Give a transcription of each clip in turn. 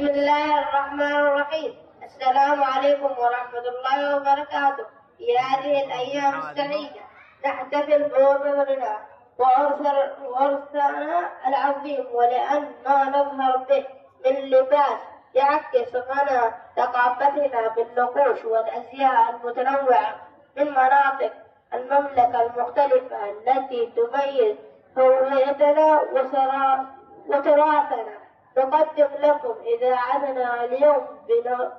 بسم الله الرحمن الرحيم. السلام عليكم ورحمة الله وبركاته. في هذه الأيام السعيدة نحتفل وأرثر- وأرثنا العظيم ولأن ما نظهر به من لباس يعكس غنى ثقافتنا بالنقوش والأزياء المتنوعة من مناطق المملكة المختلفة التي تميز هويتنا وتراثنا. نقدم لكم إذاعتنا اليوم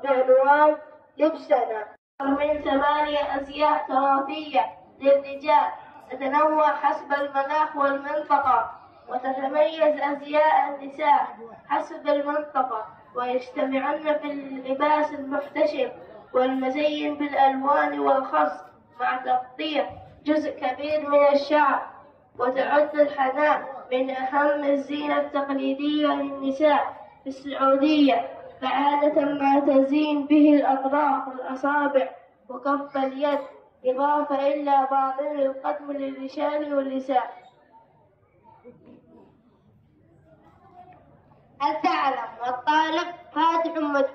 بعنوان لبسنا. من ثمانية أزياء تراثية للرجال. تتنوع حسب المناخ والمنطقة وتتميز أزياء النساء حسب المنطقة ويجتمعن في اللباس المحتشم والمزين بالألوان والخص مع تغطية جزء كبير من الشعر وتعد الحناء من أهم الزينة التقليدية للنساء في السعودية فعادة ما تزين به الأطراف والأصابع وكف اليد إضافة إلى باطن القدم للرجال والنساء. هل تعلم والطالب فاتح مدح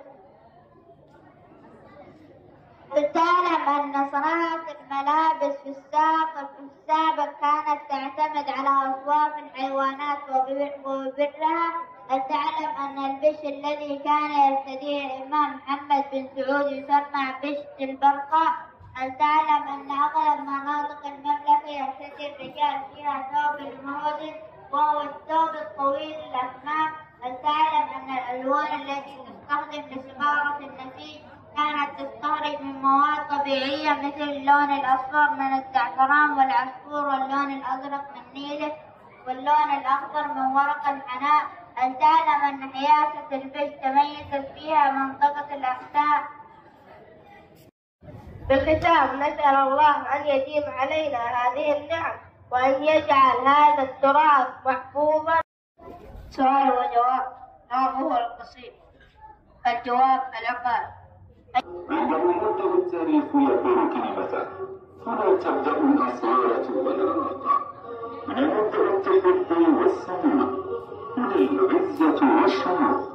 هل تعلم أن صناعة الملابس في السابق في السابق أصواف الحيوانات وبر- وبرها؟ هل تعلم أن البش الذي كان يرتديه الإمام محمد بن سعود يسمى بش البرقع؟ هل تعلم أن أغلب مناطق المملكة يرتدي الرجال فيها ثوب المهودن وهو الثوب الطويل الأكمام؟ هل تعلم أن الألوان التي تستخدم لصباغة النسيج كانت تستخرج من مواد طبيعية مثل اللون الأصفر من الزعفران والعصفور واللون الأزرق من نيله واللون الأخضر من ورق الحناء هل تعلم أن حياسة البش تميزت فيها منطقة الأحساء بالختام نسأل الله أن يديم علينا هذه النعم وأن يجعل هذا التراث محفوظا. سؤال وجواب. ما هو القصيد؟ الجواب العقاب عندما يبدأ التاريخ والسمو هنا العزة والشموخ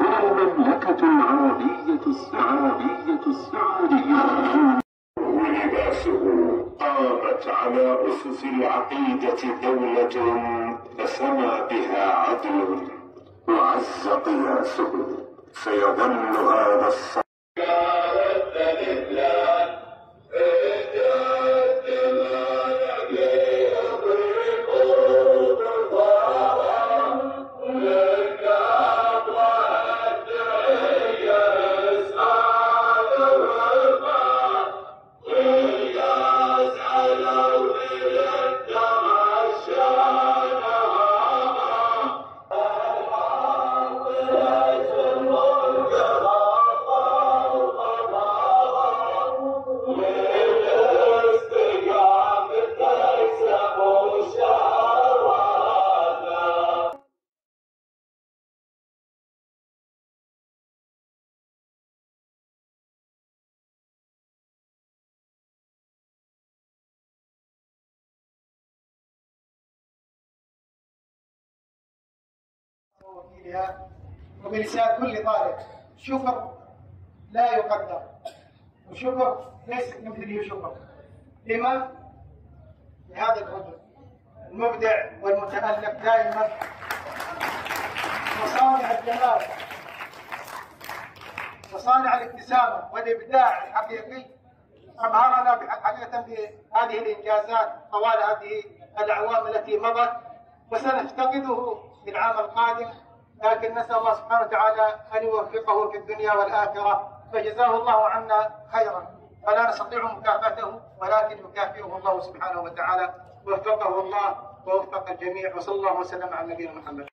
هنا المملكة العربية السعودية السعودية ولباسه قامت على أسس العقيدة دولة فسما بها عدل وعز قياسه سيظل هذا الص... ووكيلها وبلسان كل طالب. شكر لا يقدر. وشكر ليس مثله شكر لما؟ لهذا الرجل المبدع والمتألق دائما. وصانع الجمال. وصانع الابتسامة والإبداع الحقيقي. أبهرنا حقيقة بهذه الإنجازات طوال هذه الأعوام التي مضت. وسنفتقده في العام القادم. لكن نسأل الله سبحانه وتعالى أن يوفقه في الدنيا والآخرة فجزاه الله عنا خيرا. فلا نستطيع مكافأته ولكن يكافئه الله سبحانه وتعالى. وفقه الله ووفق الجميع وصلى الله وسلم على نبينا محمد.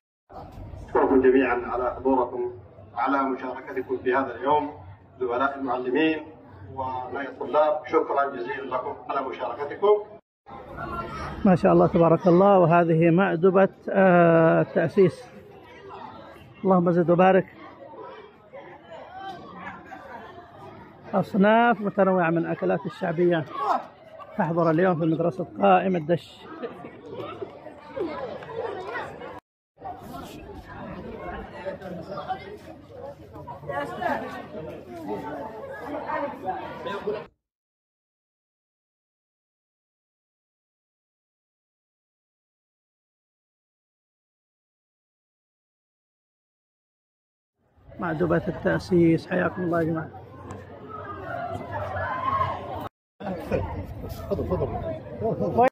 أشكركم جميعا على حضوركم وعلى مشاركتكم في هذا اليوم زملاء المعلمين وأبناء الطلاب. شكرا جزيلا لكم على مشاركتكم. ما شاء الله تبارك الله. وهذه مأدبة آه، التأسيس اللهم زد وبارك. أصناف متنوعة من الأكلات الشعبية. تحضر اليوم في مدرسة قائم الدش. مأدبة التأسيس. حياكم الله يا جماعة. تفضل تفضل. وين